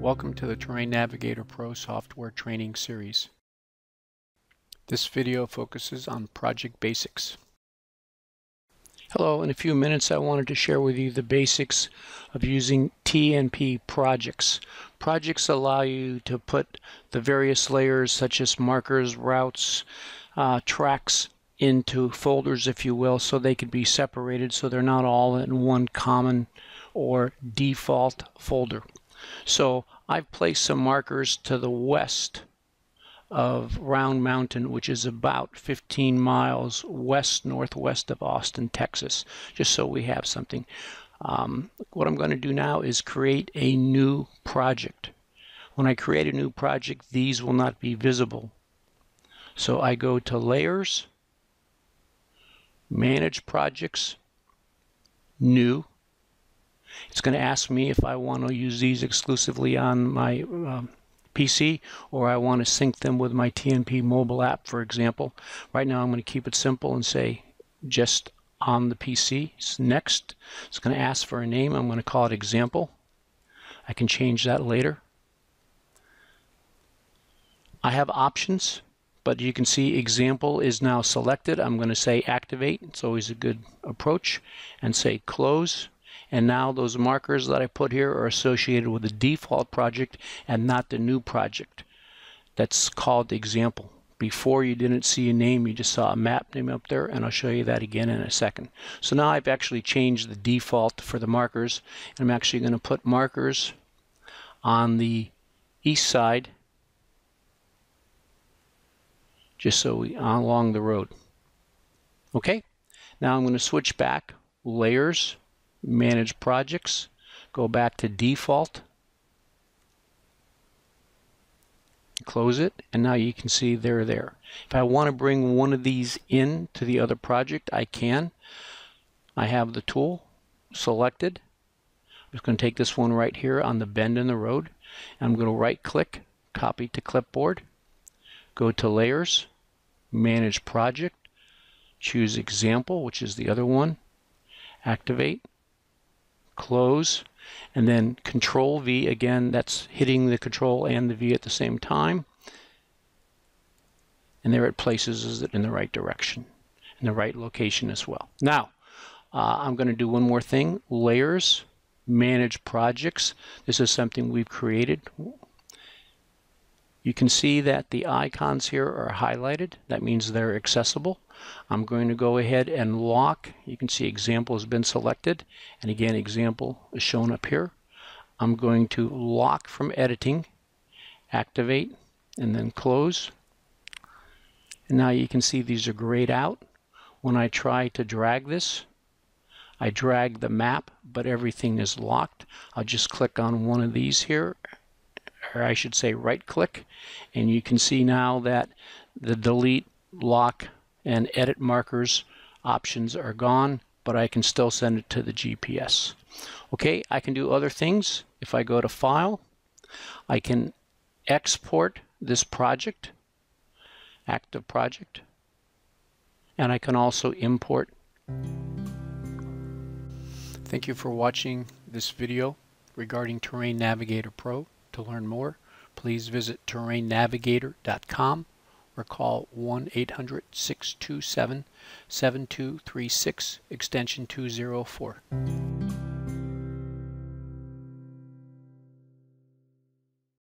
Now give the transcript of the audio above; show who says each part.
Speaker 1: Welcome to the Terrain Navigator Pro software training series. This video focuses on project basics. Hello, in a few minutes I wanted to share with you the basics of using TNP projects. Projects allow you to put the various layers such as markers, routes, uh, tracks into folders if you will so they can be separated so they're not all in one common or default folder. So I've placed some markers to the west of Round Mountain, which is about 15 miles west northwest of Austin, Texas, just so we have something. Um, what I'm going to do now is create a new project. When I create a new project, these will not be visible. So I go to Layers, Manage Projects, New, it's going to ask me if I want to use these exclusively on my um, PC or I want to sync them with my TNP mobile app, for example. Right now I'm going to keep it simple and say just on the PC. So next, it's going to ask for a name. I'm going to call it example. I can change that later. I have options, but you can see example is now selected. I'm going to say activate. It's always a good approach and say close and now those markers that I put here are associated with the default project and not the new project. That's called the example. Before you didn't see a name, you just saw a map name up there, and I'll show you that again in a second. So now I've actually changed the default for the markers, and I'm actually going to put markers on the east side just so we along the road. Okay, now I'm going to switch back layers manage projects, go back to default, close it, and now you can see they're there. If I want to bring one of these in to the other project, I can. I have the tool selected. I'm just going to take this one right here on the bend in the road. I'm going to right click, copy to clipboard, go to layers, manage project, choose example, which is the other one, activate, close, and then Control V, again, that's hitting the Control and the V at the same time. And there it places it in the right direction, in the right location as well. Now, uh, I'm going to do one more thing, Layers, Manage Projects. This is something we've created. You can see that the icons here are highlighted. That means they're accessible. I'm going to go ahead and lock. You can see example has been selected. And again, example is shown up here. I'm going to lock from editing, activate, and then close. And now you can see these are grayed out. When I try to drag this, I drag the map, but everything is locked. I'll just click on one of these here or I should say right click and you can see now that the delete lock and edit markers options are gone but I can still send it to the GPS okay I can do other things. If I go to file I can export this project active project and I can also import. Thank you for watching this video regarding Terrain Navigator Pro. To learn more, please visit terrainnavigator.com er or call 1-800-627-7236 extension 204.